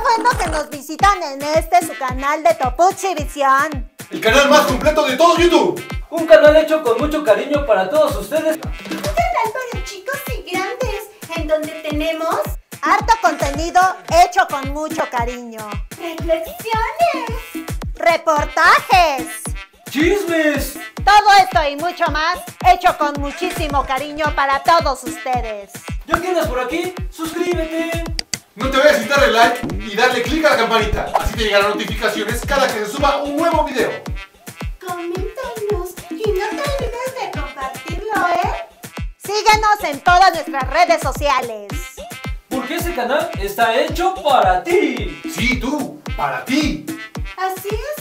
bueno que nos visitan en este su canal de Topuchi Visión. El canal más completo de todo YouTube. Un canal hecho con mucho cariño para todos ustedes. Un canal para chicos y grandes, en donde tenemos harto contenido hecho con mucho cariño. Reflexiones. Reportajes. Chismes. Todo esto y mucho más hecho con muchísimo cariño para todos ustedes. ¿Ya que andas por aquí? Suscríbete. No te vayas a quitar el like y darle clic a la campanita. Así te llegarán notificaciones cada que se suba un nuevo video. Coméntanos y no te olvides de compartirlo, ¿eh? Síguenos en todas nuestras redes sociales. Porque ese canal está hecho para ti. Sí, tú, para ti. Así es,